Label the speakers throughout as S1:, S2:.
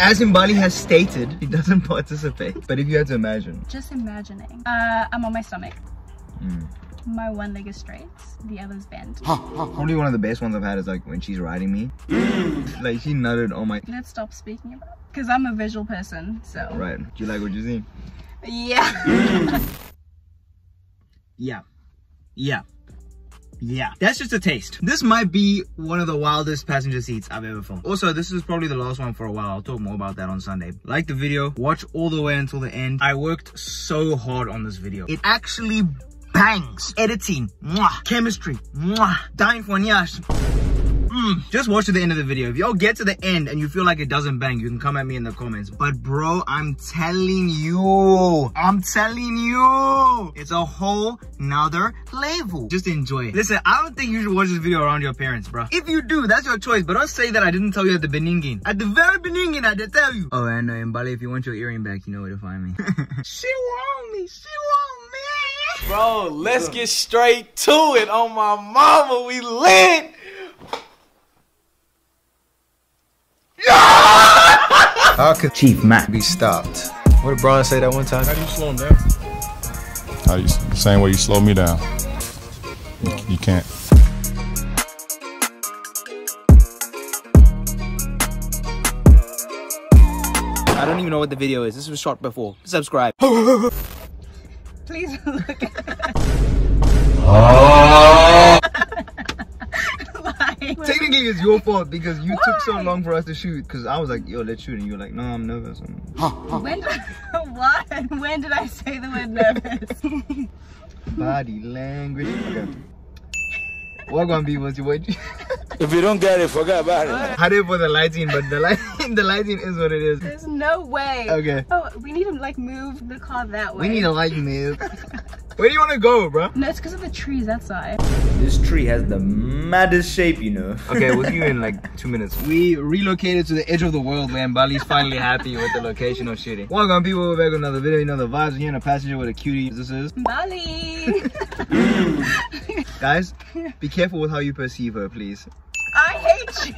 S1: As Mbali has stated, he doesn't participate. But if you had to imagine.
S2: Just imagining. Uh, I'm on my stomach.
S1: Mm.
S2: My one leg is straight, the other's bent.
S1: Probably one of the best ones I've had is like when she's riding me. like she nutted on my.
S2: Let's stop speaking about because I'm a visual person, so.
S1: Right. Do you like what you see?
S2: Yeah.
S1: Yeah. Yeah. Yeah. That's just a taste. This might be one of the wildest passenger seats I've ever filmed. Also, this is probably the last one for a while. I'll talk more about that on Sunday. Like the video, watch all the way until the end. I worked so hard on this video. It actually bangs. Editing, mwah. chemistry, mwah. dying for Nyash. Mm. Just watch to the end of the video. If y'all get to the end and you feel like it doesn't bang, you can come at me in the comments. But bro, I'm telling you, I'm telling you, it's a whole nother level. Just enjoy it. Listen, I don't think you should watch this video around your parents, bro. If you do, that's your choice. But don't say that I didn't tell you at the beginning. At the very beginning, I did tell you. Oh, and uh, Bali, if you want your earring back, you know where to find me. she want me. She want me.
S3: Bro, let's get straight to it. On my mama, we lit.
S1: How could Chief Matt be stopped?
S3: What did Brian say that one time?
S4: How do you slow him down?
S5: How you, the same way you slow me down. You, you can't.
S1: I don't even know what the video is. This was shot before. Subscribe.
S2: Please look at Like, ah.
S1: Technically, it's your fault because you took so long for us to shoot. Because I was like, yo, let's shoot. And you were like, no, I'm nervous.
S2: when did I, what? When did I say the word nervous?
S1: Body language. Okay. What gonna be was you what?
S3: If you don't get it, forget about it.
S1: Had it for the lighting, but the lighting, the lighting is what it is.
S2: There's no way.
S1: Okay.
S2: Oh, we need to like move the car that way.
S1: We need a light move. Where do you want to go, bro?
S2: No, it's because of the trees that side.
S1: This tree has the maddest shape, you know. Okay, we'll see you in like two minutes. We relocated to the edge of the world where Bali's finally happy with the location of shooting. Welcome people, we're back with another video. You know the vibes, you're in a passenger with a cutie. This is.
S2: Bali.
S1: Guys, be careful with how you perceive her, please.
S2: I hate you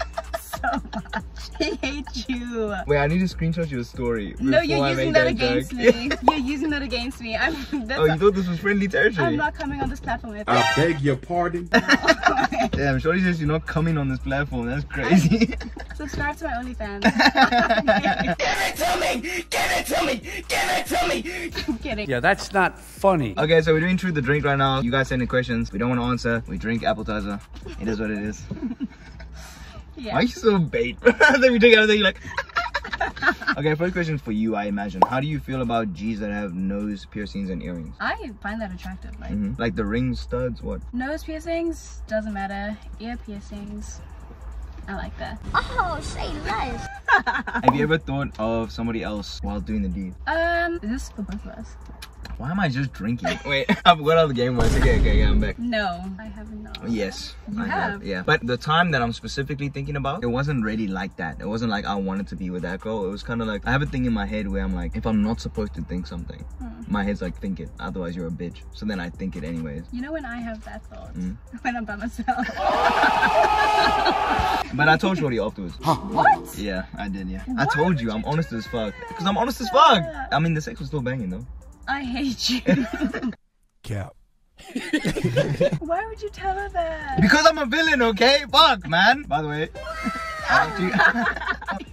S2: so much. I hate you.
S1: Wait, I need to screenshot your story.
S2: No, you're using
S1: make
S2: that against
S1: joke.
S2: me. You're using that against me. I'm. That's
S1: oh, you thought this was friendly territory?
S2: I'm not coming on this platform with
S4: I beg your pardon.
S1: Damn, Shorty says you're not coming on this platform. That's crazy.
S2: Subscribe to my OnlyFans. Give it to me! Give it to me! Give it to me! I'm kidding.
S6: Yeah, that's not funny.
S1: okay, so we're doing Truth the Drink right now. You guys send in questions. We don't want to answer. We drink appetizer. It is what it is.
S2: Yeah.
S1: Why are you so bait? then we drink everything, you're like... okay, first question for you, I imagine. How do you feel about G's that have nose piercings and earrings?
S2: I find that attractive. Like
S1: Mhm. Like the ring studs, what?
S2: nose piercings doesn't matter. Ear piercings, I like that.
S7: Oh, say less.
S1: Have you ever thought of somebody else while doing the deed?
S2: Um, is this for both of us?
S1: Why am I just drinking? Wait, I forgot how the game was. Okay, okay, yeah, I'm back.
S2: No, I have not.
S1: Yes,
S2: You
S1: I
S2: have?
S1: Yeah, but the time that I'm specifically thinking about, it wasn't really like that. It wasn't like I wanted to be with that girl. It was kind of like I have a thing in my head where I'm like, if I'm not supposed to think something,
S2: Hmm.
S1: my head's like, think it. Otherwise, you're a bitch. So then I think it anyways.
S2: You know when I have that thought?
S1: Mm.
S2: When I'm by myself.
S1: But I told Shorty afterwards.
S2: what?
S1: Yeah, I did. Yeah,
S2: Why
S1: I told you
S2: you
S1: I'm
S2: do
S1: honest as fuck. Cause I'm honest as fuck. I mean, the sex was still banging though.
S2: I hate you.
S4: Cap.
S2: Why would you tell her that?
S1: Because I'm a villain, okay? Fuck, man. By the way, I want you.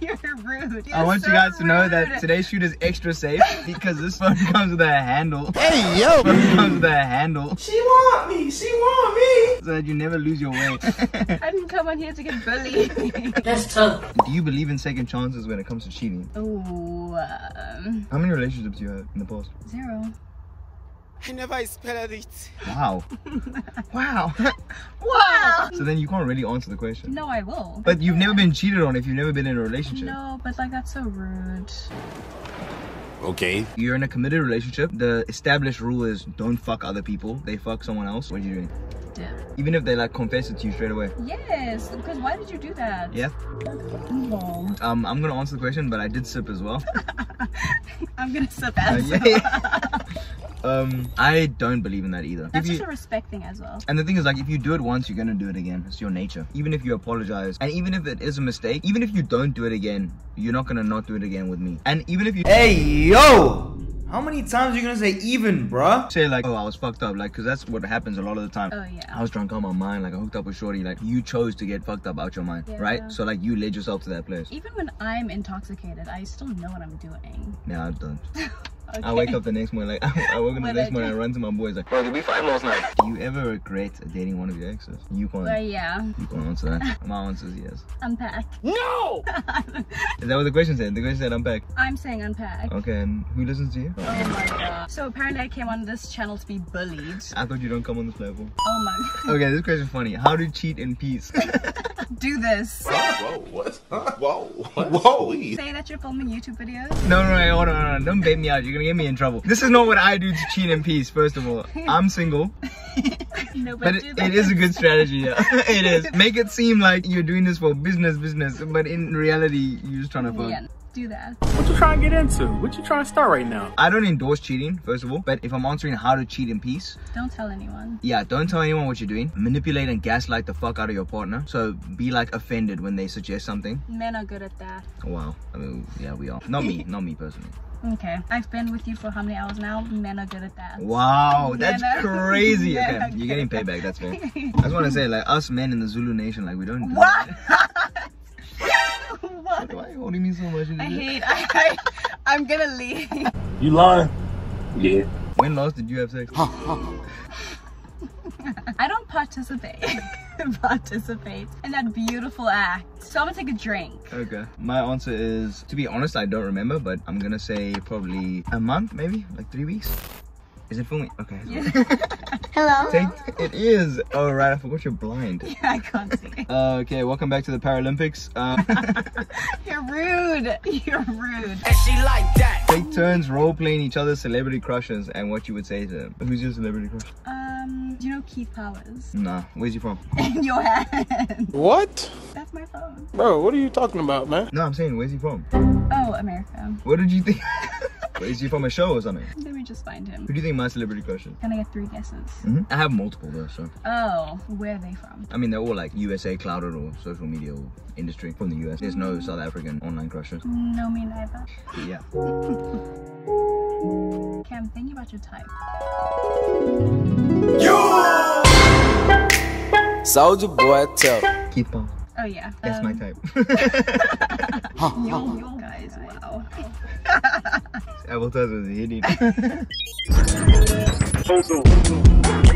S2: You're rude.
S1: I
S2: You're
S1: want you
S2: so
S1: guys to know that today's shoot is extra safe because this phone comes with a handle. Hey yo! Phone comes with a handle
S3: She want me. She want me.
S1: so that you never lose your way.
S2: I didn't come on here to get bullied. That's tough.
S1: Do you believe in second chances when it comes to cheating?
S2: Ooh, um,
S1: How many relationships do you have in the past?
S2: zero.
S3: I never expected it.
S1: Wow. wow.
S2: Wow.
S1: so then you can't really answer the question.
S2: No, I will.
S1: But you've never been cheated on if you've never been in a relationship.
S2: No, but like that's so rude.
S4: Okay.
S1: You're in a committed relationship. The established rule is don't fuck other people. They fuck someone else. What are you doing?
S2: Yeah.
S1: Even if they like confess it to you straight away.
S2: Yes, because why did you do that?
S1: Yeah.
S2: No.
S1: Um, I'm gonna answer the question, but I did sip as well.
S2: I'm gonna sip
S1: Uh,
S2: as
S1: yeah, yeah. Um, I don't believe in that either.
S2: That's
S1: If you-
S2: just a respect thing as well.
S1: and the thing is, like, if you do it once, you're gonna do it again. It's your nature. Even if you apologize, and even if it is a mistake, even if you don't do it again, you're not gonna not do it again with me. And even if you
S3: Hey, yo! How many times are you gonna say even, bruh?
S1: say like, oh, I was fucked up, like, cause that's what happens a lot of the time.
S2: Oh yeah.
S1: I was drunk on my mind, like I hooked up with Shorty, like you chose to get fucked up out your mind,
S2: Yeah.
S1: right? So like you led yourself to that place.
S2: Even when I'm intoxicated, I still know what I'm doing.
S1: Yeah, I don't.
S2: Okay.
S1: I wake up the next morning, like I wake up the next morning, I run to my boys, like, bro, did we fight last night? Do you ever regret dating one of your exes? You can't.
S2: But yeah,
S1: You can't answer that. My answer is yes.
S2: unpack. No!
S1: is that what the question said? The question said I'm.
S2: I'm saying unpack.
S1: Okay, and who listens to you?
S2: Oh my god. So apparently I came on this channel to be bullied.
S1: I thought you don't come on this platform.
S2: Oh my. god.
S1: Okay, this question's funny. How to cheat in peace?
S2: Do this.
S4: Whoa, what? Whoa, whoa.
S2: Say that you're filming YouTube videos.
S1: no, no, no, hold on, hold on. Don't bait me out. You're gonna get me in trouble. This is not what I do to cheat in peace, first of all. I'm single,
S2: No,
S1: but it, it is a good strategy, yeah. it is. Make it seem like you're doing this for business, business, but in reality, you're just trying to fuck.
S2: Yeah, do that.
S6: What you trying to get into? What you trying to start right now?
S1: I don't endorse cheating, first of all, but if I'm answering how to cheat in peace,
S2: Don't tell anyone.
S1: yeah, don't tell anyone what you're doing. Manipulate and gaslight the fuck out of your partner. So be like offended when they suggest something.
S2: Men are good at that.
S1: Wow. I mean, yeah, we are. Not me, not me personally.
S2: Okay. I've been with you for how many hours now? Men are good at that.
S1: Wow, that's
S2: Yeah,
S1: crazy.
S2: Yeah,
S1: Okay, you're getting payback, that's fair. I just want to say, like, us men in the Zulu nation, like, we don't do
S2: What?
S1: that.
S2: what?
S1: Why are you holding me so much? in
S2: I hate. I, I. I'm gonna leave.
S6: You lying? Yeah.
S1: When last did you have sex?
S2: I don't participate. participate in that beautiful act. So I'm gonna take a drink.
S1: Okay. My answer is, to be honest, I don't remember, but I'm gonna say probably a month, maybe? Like three weeks? Is it filming? Okay.
S7: Hello.
S1: Take, it is. Oh, right, I forgot you're blind.
S2: Yeah, I can't see.
S1: Uh, okay, welcome back to the Paralympics. Uh,
S2: You're rude. You're rude.
S3: And she like that.
S1: take turns role playing each other's celebrity crushes and what you would say to them. Who's your celebrity crush?
S2: Um, do you know Keith Powers?
S1: Nah, where's he from?
S2: In your hand.
S6: What?
S2: That's my phone.
S6: Bro, what are you talking about, man?
S1: No, I'm saying, where's he from?
S2: Oh, America.
S1: What did you think? is he from a show or something?
S2: Let me just find him.
S1: Who do you think my celebrity crush is?
S2: Can I get three guesses?
S1: Mhm. I have multiple though, so.
S2: Oh, where are they from?
S1: I mean, they're all like USA clouded or social media or industry from the US. There's no South African online crushes.
S2: No, me neither.
S1: Yeah.
S2: Okay, I'm thinking about your type.
S3: Soldier boy, tell.
S1: Keep on.
S2: Oh yeah.
S1: That's my
S2: um,
S1: type.
S2: Yo, yo, guys, wow.
S1: Advertisers are hitting.
S2: Wait,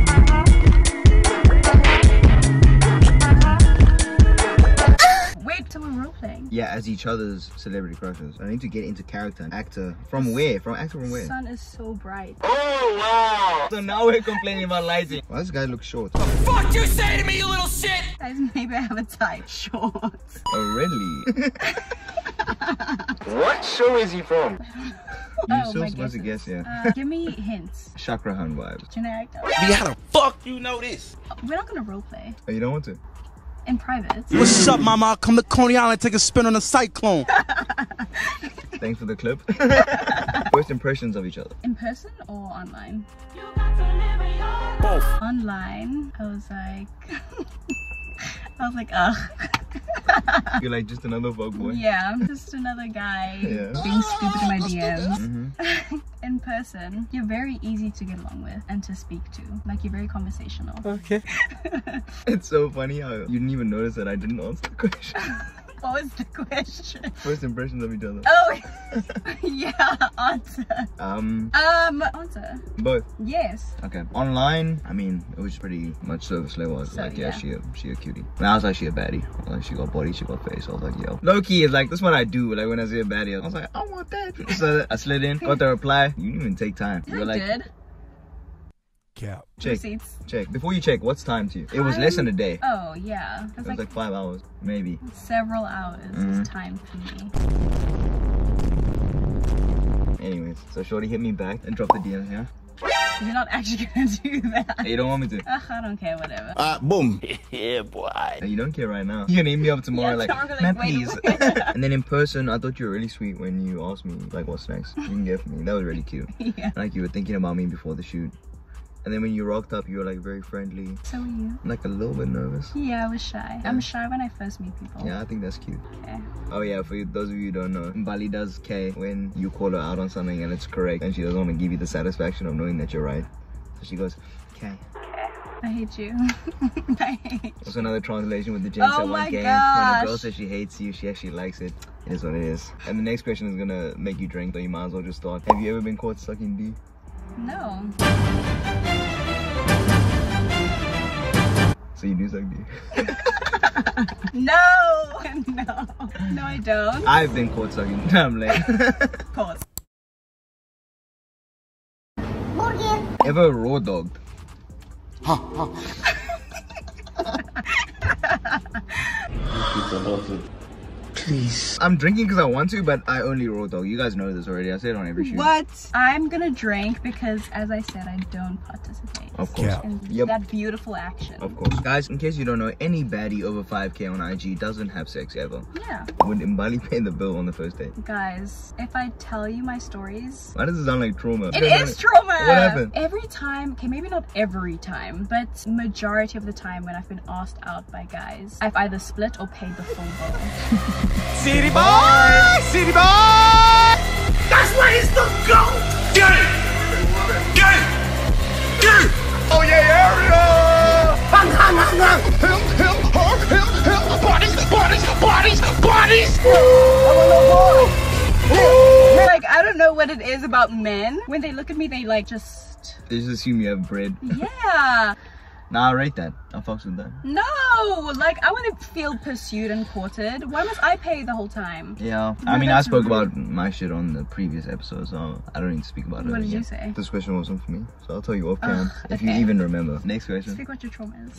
S1: yeah, as each other's celebrity crushes. I need to get into character and actor. From where? From actor from where?
S2: The sun is so bright. Oh, wow!
S1: So now we're complaining about lighting. Why does this guy look short?
S3: What the fuck you say to me, you little shit!
S2: Guys, maybe I have a type. Shorts.
S1: Oh, really? what show is he from? You're
S2: Oh,
S1: still
S2: my
S1: supposed to guess, yeah.
S2: Uh, give me hints.
S1: Chakrahan vibes.
S2: Generic.
S3: B, how the fuck you know this?
S2: We're not gonna role play
S1: Oh, you don't want to?
S2: In private.
S8: What's up, mama? I'll come to Coney Island, take a spin on a cyclone.
S1: Thanks for the clip. First impressions of each other.
S2: In person or online?
S8: Both.
S2: Online, I was like, I was like, ugh.
S1: You're like just another fuck boy.
S2: Yeah, I'm just another guy
S1: Yeah.
S2: being stupid in my DMs.
S1: Mhm.
S2: In person, you're very easy to get along with and to speak to. Like you're very conversational.
S6: Okay.
S1: It's so funny how you didn't even notice that I didn't answer the question.
S2: What was the question?
S1: First impressions of each other.
S2: Oh, yeah, answer.
S1: Um,
S2: Um, answer.
S1: both.
S2: Yes.
S1: Okay. Online, I mean, it was pretty much service level. I was
S2: So,
S1: like, yeah,
S2: yeah.
S1: she a, she a cutie. And I was like, she a baddie. Like, she got body, she got face. I was like, yo. Loki is like, this is what I do. Like when I see a baddie, I was like, I want that. So I slid in, got the reply. You didn't even take time. You
S2: I
S1: were like,
S2: did.
S4: Cap.
S1: check,
S2: Receipts.
S1: check. Before you check, what's time to you? It was less than a day.
S2: Oh, yeah. It
S1: It
S2: was
S1: was
S2: like,
S1: like five hours, maybe.
S2: several hours is time for me.
S1: Anyways, so Shorty hit me back and dropped the DM, yeah?
S2: You're not actually gonna do that.
S1: You don't want me to.
S2: Ugh, I don't care, whatever.
S8: Uh, boom.
S6: Yeah, boy.
S1: You don't care right now. You're gonna hit me up tomorrow,
S2: Yeah,
S1: like,
S2: like,
S1: man,
S2: wait,
S1: please.
S2: wait."
S1: and then in person, I thought you were really sweet when you asked me, like, what snacks you can get for me. That was really cute.
S2: Yeah.
S1: Like, you were thinking about me before the shoot. And then when you rocked up, you were like very friendly,
S2: So are you?
S1: like a little bit nervous.
S2: Yeah, I was shy. I'm shy when I first meet people.
S1: Yeah, I think that's cute.
S2: Okay.
S1: Oh yeah, for you- those of you who don't know, Bali does K when you call her out on something and it's correct, and she doesn't want to give you the satisfaction of knowing that you're right. So she goes, K.
S2: I hate you. I hate you.
S1: Another translation with the Jen
S2: Oh
S1: one game. When a girl says she hates you, she actually likes it. It is what it is. And the next question is gonna make you drink, so you might as well just start. Have you ever been caught sucking D?
S2: No.
S1: So you do suck D.
S2: No! No. No, I don't.
S1: I've been caught sucking. I'm late.
S2: Pause.
S1: Ever raw dogged? Please. I'm drinking because I want to, but I only roll though. You guys know this already. I say it on every shoot.
S2: What? I'm gonna drink because, as I said, I don't participate
S1: Of course.
S4: Yeah.
S2: in
S1: Yep.
S2: that beautiful action.
S1: Of course. Guys, in case you don't know, any baddie over 5k on IG doesn't have sex ever.
S2: Yeah.
S1: Would Mbali pay the bill on the first date?
S2: Guys, if I tell you my stories,
S1: Why does it sound like trauma?
S2: It is trauma.
S1: What happened?
S2: Every time, okay, maybe not every time, but majority of the time when I've been asked out by guys, I've either split or paid the full bill.
S8: City boy! City boy!
S3: That's why he's the GOAT! Get it! Get it! Get it! Oh yeah, area!
S8: Him, him, her, him, him, bodies, bodies, bodies, bodies!
S2: like, I don't know what it is about men. When they look at me, they like just,
S1: They just assume you have bread.
S2: yeah.
S1: Nah, I rate that. I fucks with that.
S2: No, like, I want to feel pursued and courted. Why must I pay the whole time?
S1: Yeah.
S2: No,
S1: I mean, I spoke
S2: rude.
S1: about my shit on the previous episode, so I don't need to speak about it
S2: What did
S1: again.
S2: you say?
S1: This question wasn't for me, so I'll tell you off
S2: Ugh,
S1: cam if you even remember. Next question.
S2: Speak what your trauma is.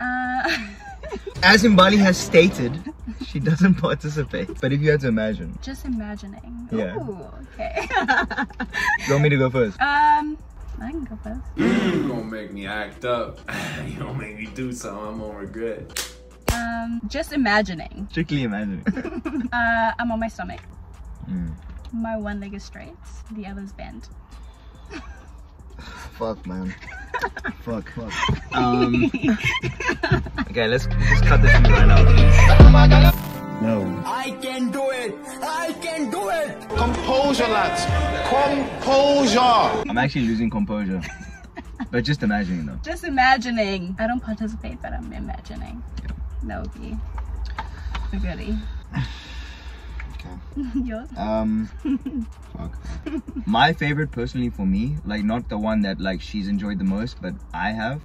S2: Uh,
S1: As Mbali has stated, she doesn't participate. But if you had to imagine,
S2: just imagining.
S1: Yeah.
S2: Ooh, okay.
S1: you want me to go first?
S2: um, I can go first.
S3: You gonna make me act up. You gonna make me do something I'm gonna regret.
S2: Um, just imagining.
S1: Strictly imagining.
S2: Uh, I'm on my stomach.
S1: Mm.
S2: My one leg is straight, the other's bent.
S1: Fuck, man. fuck, fuck. Um. Okay, let's let's cut this shit right now, please. No.
S8: I can do it! I can do it!
S4: Composure, lads. Composure.
S1: I'm actually losing composure. But just imagining though.
S2: Just imagining. I don't participate, but I'm imagining. That would be a goodie.
S1: Okay.
S2: Yours?
S1: Um, fuck. My favorite, personally, for me, like not the one that like she's enjoyed the most, but I have.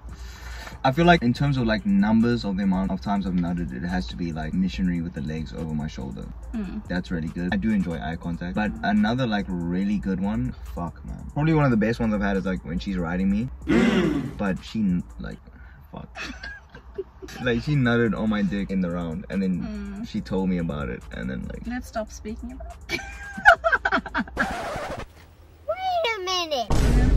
S1: I feel like in terms of like numbers of the amount of times I've nutted, it has to be like missionary with the legs over my shoulder. Hmm. That's really good. I do enjoy eye contact, but another like really good one, fuck man. Probably one of the best ones I've had is like when she's riding me, but she like, fuck. like she nutted on my dick in the round, and then hmm. she told me about it, and then like.
S2: Let's stop speaking about it.
S7: Wait a minute.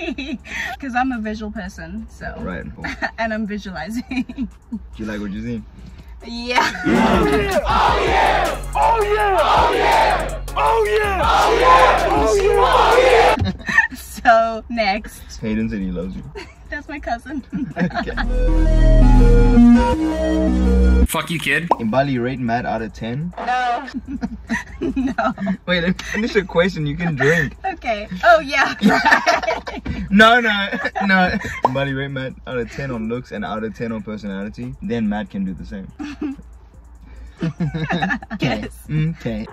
S2: Because I'm a visual person, so.
S1: Right. Cool.
S2: and I'm visualizing.
S1: Do you like what you see?
S2: Yeah. Oh yeah! Oh yeah! Oh yeah! Oh yeah! Oh yeah! Oh yeah! Oh yeah. So, next.
S1: Hayden said he loves you.
S2: That's my cousin.
S1: okay.
S3: Fuck you, kid.
S1: Mbali, rate Matt out of 10.
S2: no. No.
S1: Wait, let me finish the question. You can drink.
S2: Okay. Oh, yeah.
S1: No, no, no. Mbali, rate Matt out of 10 on looks and out of 10 on personality. Then Matt can do the same.
S2: yes.
S1: Mm, okay.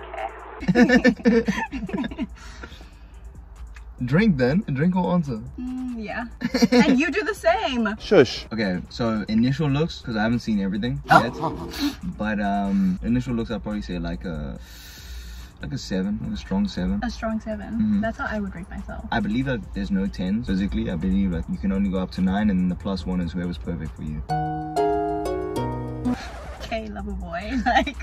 S1: Drink then. and Drink or answer.
S2: Mm, yeah. And you do the same.
S4: Shush.
S1: Okay, so initial looks, because I haven't seen everything yet. but um initial looks, I'd probably say like a like a seven, like a strong seven.
S2: A strong 7
S1: Mhm.
S2: That's how I would rate myself.
S1: I believe that there's no 10 physically. I believe that you can only go up to 9 and then the plus 1 is whoever's perfect for you.
S2: Okay, lover boy. Like,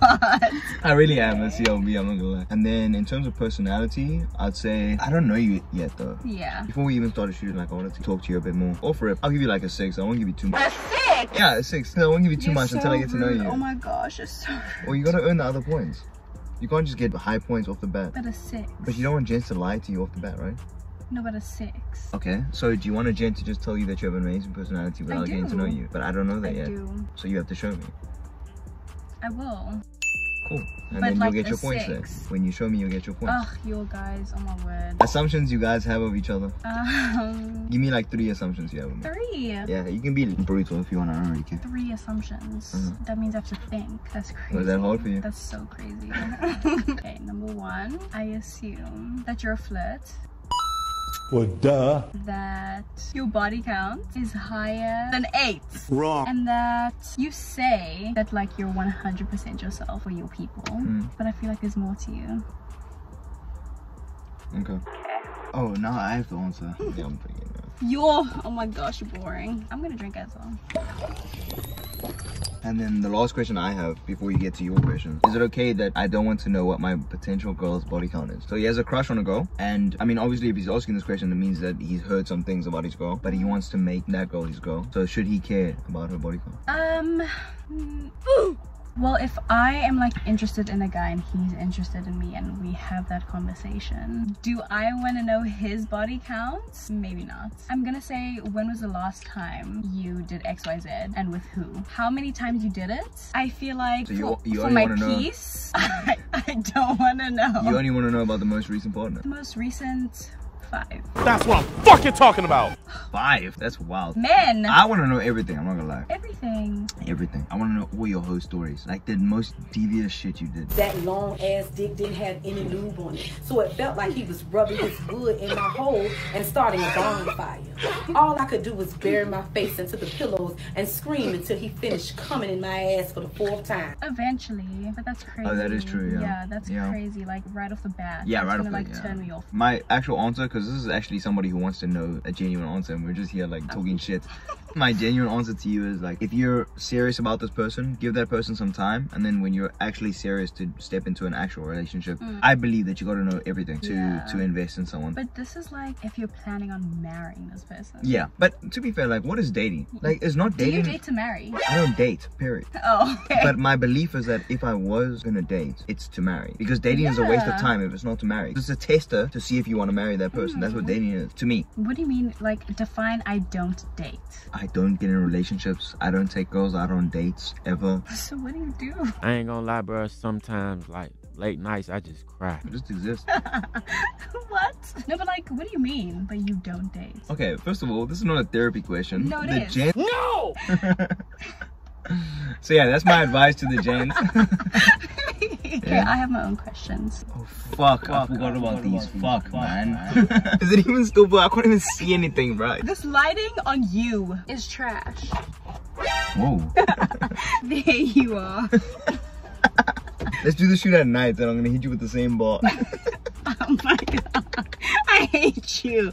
S2: what?
S1: I really am a CLB, I'm not gonna lie. And then in terms of personality, I'd say I don't know you yet though.
S2: Yeah.
S1: Before we even started shooting, like I wanted to talk to you a bit more. Or for it, I'll give you like a six. I won't give you too much.
S7: A six?
S1: Yeah, a six. No, I won't give you too
S2: You're
S1: much until I
S2: so
S1: get to know
S2: rude.
S1: you.
S2: Oh my gosh, you're so rude.
S1: Well, you gotta earn the other points. You can't just get high points off the bat.
S2: But a six.
S1: But you don't want gents to lie to you off the bat, right?
S2: No, but a six.
S1: Okay. So do you want a gent to just tell you that you have an amazing personality without getting to know you? But I don't know that
S2: I
S1: yet.
S2: do.
S1: So you have to show me.
S2: I will.
S1: Cool. And
S2: But
S1: then
S2: like
S1: you'll get your points
S2: six.
S1: there. When you show me, you'll get your points.
S2: Ugh, you guys, oh my word.
S1: Assumptions you guys have of each other.
S2: Um,
S1: Give me like three assumptions you have of me.
S2: three.
S1: Yeah, you can be brutal if you want. Don't.
S2: Three assumptions.
S1: Mhm.
S2: That means I have to think. That's crazy.
S1: Was that hard for you?
S2: That's so crazy. okay, number one, I assume that you're a flirt.
S4: Well, duh.
S2: that your body count is higher than eight.
S4: Wrong.
S2: And that you say that like you're 100% yourself or your people.
S1: Mm.
S2: But I feel like there's more to you.
S1: Okay. Oh, now I have to answer. yeah, I'm pretty good.
S2: You're, oh my gosh, you're boring. I'm gonna drink as well.
S1: And then the last question I have before you get to your question is it okay that I don't want to know what my potential girl's body count is? So he has a crush on a girl, and I mean, obviously, if he's asking this question, it means that he's heard some things about his girl, but he wants to make that girl his girl. So should he care about her body count?
S2: Um, mm, well, if I am like interested in a guy and he's interested in me and we have that conversation, do I want to know his body count? Maybe not. I'm gonna say, when was the last time you did XYZ and with who? How many times you did it? I feel like
S1: So you-
S2: for,
S1: you
S2: for my peace, I, I don't want to know.
S1: You only want to know about the most recent partner.
S2: the most recent five.
S4: That's what I'm fucking talking about.
S1: Five? That's wild.
S2: Men!
S1: I want to know everything. I'm not gonna lie.
S2: Everything.
S1: Everything. I want to know all your whole stories, like the most devious shit you did.
S9: that long ass dick didn't have any lube on it. So it felt like he was rubbing his wood in my hole and starting a bonfire. All I could do was bury my face into the pillows and scream until he finished coming in my ass for the fourth time.
S2: Eventually, but that's oh, crazy.
S1: Oh, that is true, yeah.
S2: Yeah, that's
S1: Yeah.
S2: crazy. Like right off the bat.
S1: Yeah,
S2: that's
S1: right
S2: gonna,
S1: off the-
S2: like
S1: yeah.
S2: turn me off.
S1: My actual answer, because this is actually somebody who wants to know a genuine answer, and we're just here like talking shit. My genuine answer to you is like, if you're serious about this person, give that person some time, and then when you're actually serious to step into an actual relationship, I believe that you got to know everything to
S2: Mm. Yeah.
S1: to invest in someone.
S2: But this is like if you're planning on marrying this person.
S1: yeah, but to be fair, like, what is dating? Like, it's not dating
S2: Do you date to marry?
S1: I don't date. Period.
S2: Oh, okay.
S1: But my belief is that if I was gonna date, it's to marry. Because dating is a waste of time if it's not to marry. It's a tester to see if you want to marry that person. That's
S2: Mm.
S1: what dating is to me.
S2: what do you mean? Like define I don't date.
S1: I don't get in relationships. I don't take girls out on dates ever.
S2: So what do you do?
S10: I ain't gonna lie, bro. Sometimes, like late nights, I just cry.
S1: I just exist.
S2: what? No, but like, what do you mean? But you don't date?
S1: Okay, first of all, this is not a therapy question.
S2: No, it
S1: the
S2: is.
S1: gen-
S4: No!
S1: so yeah, that's my advice to the gents.
S2: okay, I have my own questions.
S1: oh fuck, I forgot about these. Fuck, man. is it even still? I can't even see anything, bro.
S2: This lighting on you is trash.
S1: Whoa.
S2: There you are.
S1: Let's do the shoot at night, then I'm gonna hit you with the same ball.
S2: Oh my god. I hate you.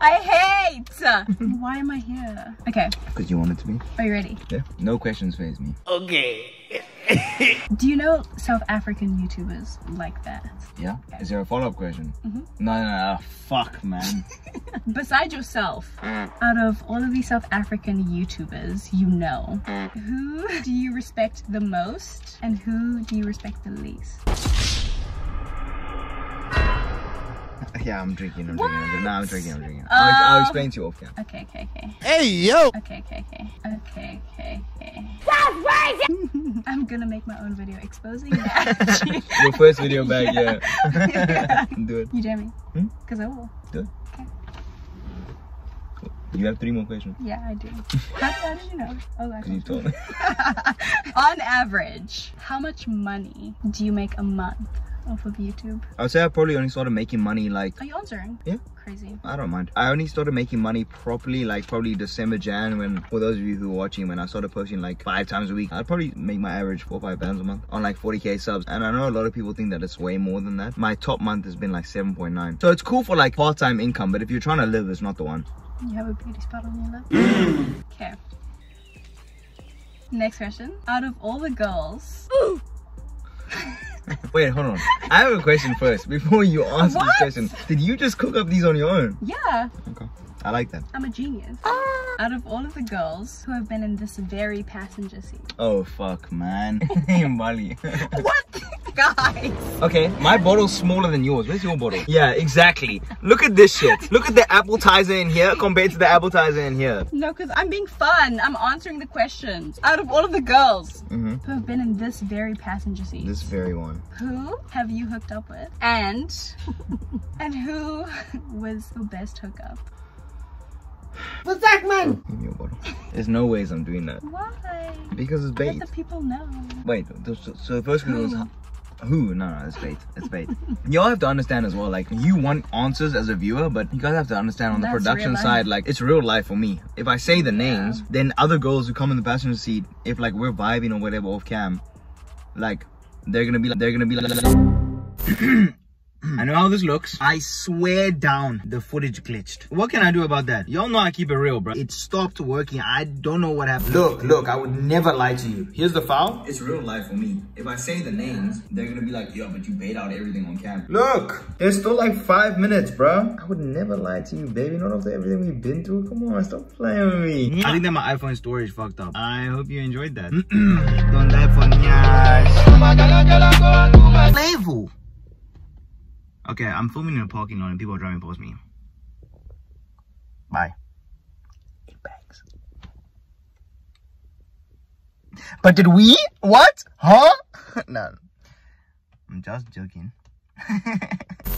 S2: I hate. Why am I here? Okay,
S1: Because you wanted to be.
S2: are you ready?
S1: Yeah. No questions phase me. Okay.
S2: Do you know South African YouTubers like that?
S1: Yeah. Is there a follow-up question?
S2: Mhm.
S1: No, no, no. Fuck, man.
S2: Besides yourself, out of all of these South African YouTubers you know, who do you respect the most and who do you respect the least?
S1: yeah, I'm drinking. I'm drinking. I'm drinking. No, I'm drinking. I'm drinking. I'll, I'll
S2: Oh.
S1: explain to you off cam.
S2: Okay, okay, okay.
S4: Hey, yo!
S2: Okay, okay, okay. Okay, okay, okay.
S7: That's right!
S2: I'm gonna make my own video exposing that.
S1: Your first video back, yeah. Do it.
S2: you dare me?
S1: Hmm?
S2: Because I will.
S1: Do it.
S2: Okay.
S1: You have three more questions.
S2: Yeah, I do. How, how did you know? Oh,
S1: Because you told me.
S2: On average, how much money do you make a month off of YouTube?
S1: I would say I probably only started making money like
S2: Are you answering?
S1: Yeah.
S2: Crazy.
S1: I don't mind. I only started making money properly like probably December, Jan when for those of you who are watching when I started posting like five times a week. I'd probably make my average four or five bands a month on like 40k subs. And I know a lot of people think that it's way more than that. My top month has been like 7.9. So it's cool for like part-time income, but if you're trying to live, it's not the one.
S2: You have a beauty spot on your lip? okay. Next question. Out of all the girls,
S1: Wait, hold on. I have a question first before you answer
S2: What?
S1: this question. Did you just cook up these on your own?
S2: yeah,
S1: Okay. I like that.
S2: I'm a genius. Ah. Out of all of the girls who have been in this very passenger seat.
S1: Oh fuck, man. Bali.
S2: What? Guys.
S1: okay, my bottle's smaller than yours. Where's your bottle? Yeah, exactly. Look at this shit. Look at the appetizer in here compared to the appetizer in here.
S2: No, because I'm being fun. I'm answering the questions. Out of all of the girls
S1: Mm-hmm.
S2: who have been in this very passenger seat,
S1: This very one.
S2: who have you hooked up with? And and who was the best hookup?
S1: Give me your bottle. There's no ways I'm doing that.
S2: Why?
S1: Because it's bait.
S2: Let the people know.
S1: Wait, so, the first one was who? No, no, it's bait. It's bait. Y'all have to understand as well. Like you want answers as a viewer, but you guys have to understand on the
S2: That's
S1: production side, like it's real life for me. If I say the names, then other girls who come in the passenger seat, if like we're vibing or whatever off cam, like they're gonna be like they're gonna be like. I know how this looks. I swear down the footage glitched. What can I do about that? Y'all know I keep it real, bro. It stopped working. I don't know what happened. Look, look, I would never lie to you. Here's the file. It's real life for me. If I say the names, they're gonna be like, yo, but you bait out everything on cam. Look, there's still like five minutes, bro. I would never lie to you, baby. Not after everything we've been through. Come on, stop playing with me. I think that my iPhone storage fucked up. I hope you enjoyed that. don't die for nyas. Flavor. Okay, I'm filming in a parking lot and people are driving past me. Bye. Bags. But did we? What? Huh? no. I'm just joking.